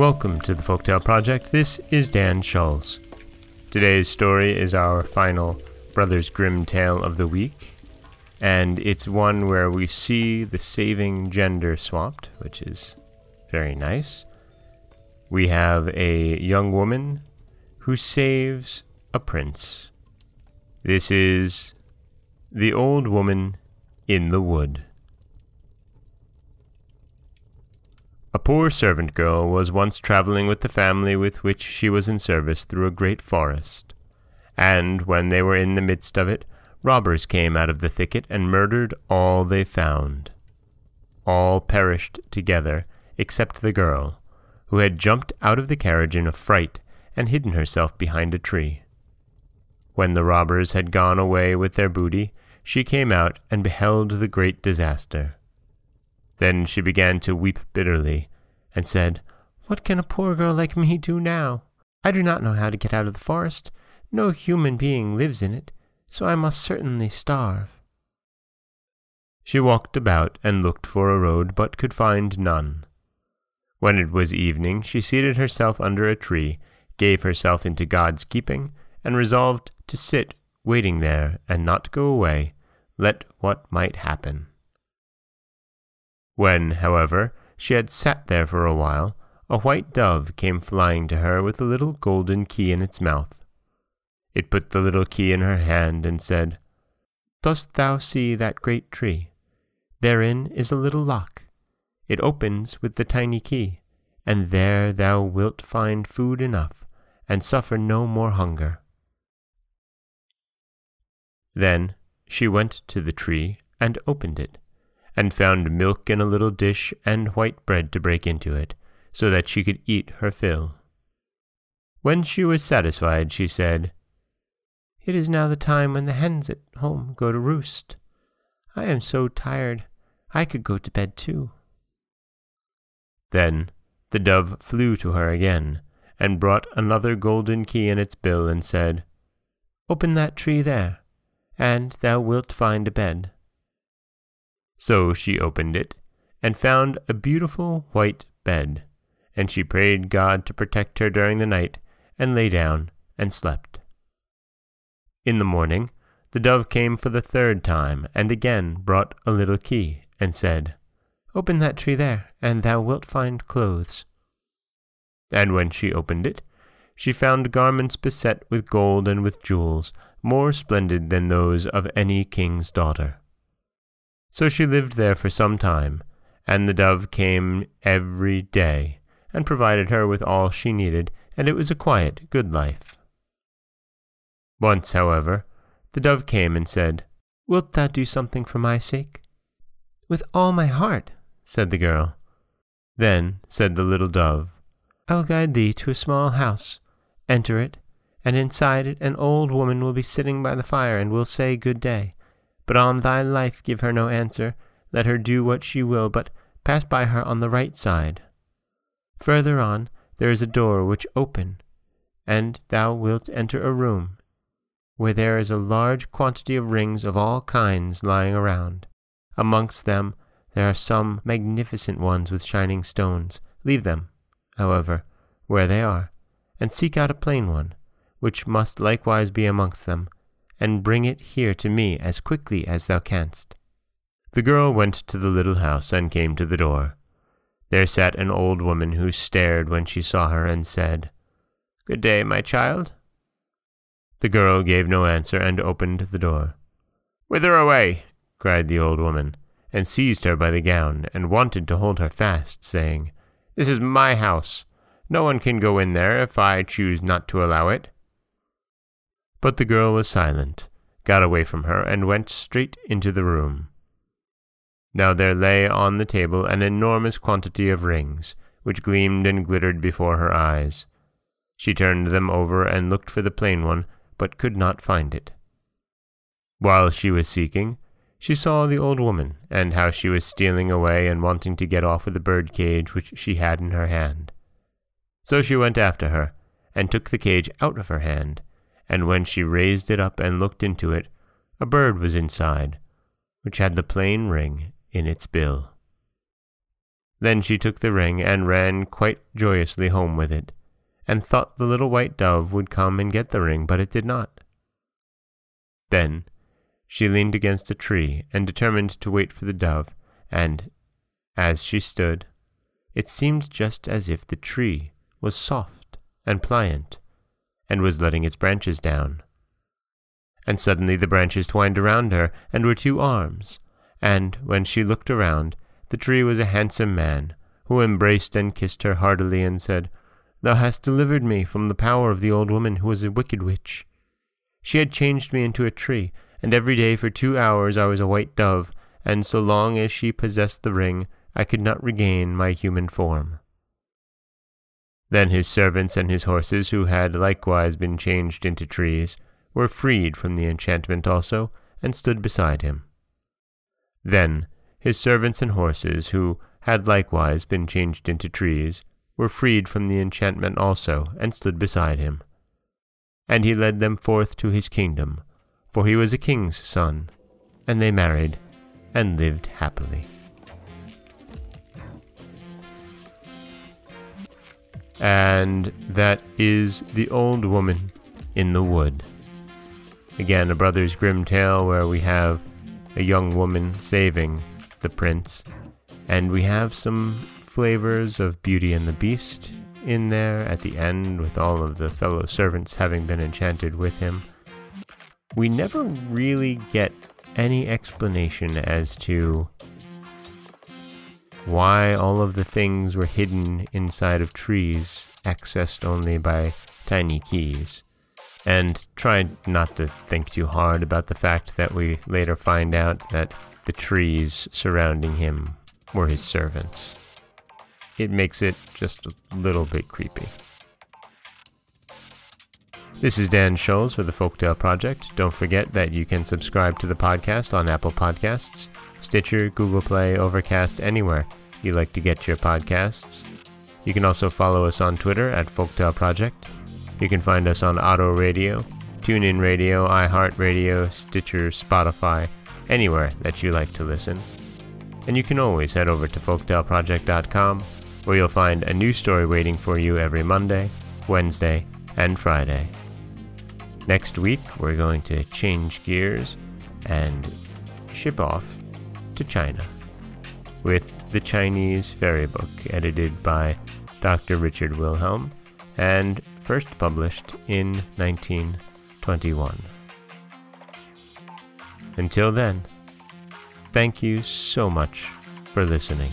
Welcome to the Folktale Project. This is Dan Schulz. Today's story is our final Brothers Grimm tale of the week, and it's one where we see the saving gender swapped, which is very nice. We have a young woman who saves a prince. This is The Old Woman in the Wood. A poor servant girl was once travelling with the family with which she was in service through a great forest. And when they were in the midst of it, robbers came out of the thicket and murdered all they found. All perished together, except the girl, who had jumped out of the carriage in a fright and hidden herself behind a tree. When the robbers had gone away with their booty, she came out and beheld the great disaster. Then she began to weep bitterly, and said, What can a poor girl like me do now? I do not know how to get out of the forest. No human being lives in it, so I must certainly starve. She walked about and looked for a road, but could find none. When it was evening, she seated herself under a tree, gave herself into God's keeping, and resolved to sit waiting there and not go away, let what might happen. When, however, she had sat there for a while, a white dove came flying to her with a little golden key in its mouth. It put the little key in her hand and said, Dost thou see that great tree? Therein is a little lock. It opens with the tiny key, and there thou wilt find food enough, and suffer no more hunger. Then she went to the tree and opened it and found milk in a little dish and white bread to break into it, so that she could eat her fill. When she was satisfied, she said, It is now the time when the hens at home go to roost. I am so tired, I could go to bed too. Then the dove flew to her again, and brought another golden key in its bill, and said, Open that tree there, and thou wilt find a bed. So she opened it, and found a beautiful white bed, and she prayed God to protect her during the night, and lay down and slept. In the morning, the dove came for the third time, and again brought a little key, and said, Open that tree there, and thou wilt find clothes. And when she opened it, she found garments beset with gold and with jewels, more splendid than those of any king's daughter. So she lived there for some time, and the dove came every day, and provided her with all she needed, and it was a quiet, good life. Once, however, the dove came and said, Wilt thou do something for my sake? With all my heart, said the girl. Then said the little dove, I will guide thee to a small house. Enter it, and inside it an old woman will be sitting by the fire and will say good day. But on thy life give her no answer, let her do what she will, but pass by her on the right side. Further on there is a door which open, and thou wilt enter a room, where there is a large quantity of rings of all kinds lying around. Amongst them there are some magnificent ones with shining stones. Leave them, however, where they are, and seek out a plain one, which must likewise be amongst them, and bring it here to me as quickly as thou canst. The girl went to the little house and came to the door. There sat an old woman who stared when she saw her and said, Good day, my child. The girl gave no answer and opened the door. Whither away? cried the old woman, and seized her by the gown, and wanted to hold her fast, saying, This is my house. No one can go in there if I choose not to allow it. But the girl was silent, got away from her, and went straight into the room. Now there lay on the table an enormous quantity of rings, which gleamed and glittered before her eyes. She turned them over and looked for the plain one, but could not find it. While she was seeking, she saw the old woman, and how she was stealing away and wanting to get off with the bird cage which she had in her hand. So she went after her, and took the cage out of her hand, and when she raised it up and looked into it, a bird was inside, which had the plain ring in its bill. Then she took the ring and ran quite joyously home with it, and thought the little white dove would come and get the ring, but it did not. Then she leaned against a tree and determined to wait for the dove, and, as she stood, it seemed just as if the tree was soft and pliant, and was letting its branches down. And suddenly the branches twined around her, and were two arms, and when she looked around, the tree was a handsome man, who embraced and kissed her heartily, and said, Thou hast delivered me from the power of the old woman who was a wicked witch. She had changed me into a tree, and every day for two hours I was a white dove, and so long as she possessed the ring, I could not regain my human form. Then his servants and his horses, who had likewise been changed into trees, were freed from the enchantment also, and stood beside him. Then his servants and horses, who had likewise been changed into trees, were freed from the enchantment also, and stood beside him. And he led them forth to his kingdom, for he was a king's son, and they married, and lived happily. And that is The Old Woman in the Wood. Again, a Brothers Grimm tale where we have a young woman saving the prince. And we have some flavors of Beauty and the Beast in there at the end, with all of the fellow servants having been enchanted with him. We never really get any explanation as to why all of the things were hidden inside of trees, accessed only by tiny keys. And try not to think too hard about the fact that we later find out that the trees surrounding him were his servants. It makes it just a little bit creepy. This is Dan Scholes for the Folktale Project. Don't forget that you can subscribe to the podcast on Apple Podcasts, Stitcher, Google Play, Overcast, anywhere you like to get your podcasts. You can also follow us on Twitter at Folktale Project. You can find us on Otto Radio, TuneIn Radio, iHeartRadio, Stitcher, Spotify, anywhere that you like to listen. And you can always head over to folktaleproject.com where you'll find a new story waiting for you every Monday, Wednesday, and Friday. Next week, we're going to change gears and ship off to China with the Chinese Fairy Book, edited by Dr. Richard Wilhelm and first published in 1921. Until then, thank you so much for listening.